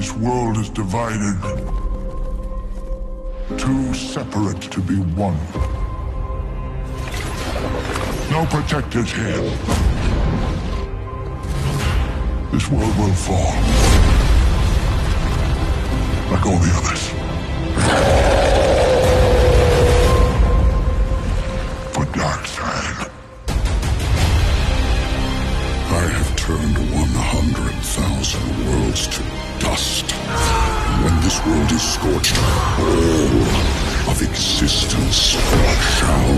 This world is divided. Too separate to be one. No protectors here. This world will fall. Like all the others. For Darkseid. I have turned 100,000 worlds to dust. When this world is scorched, all of existence shall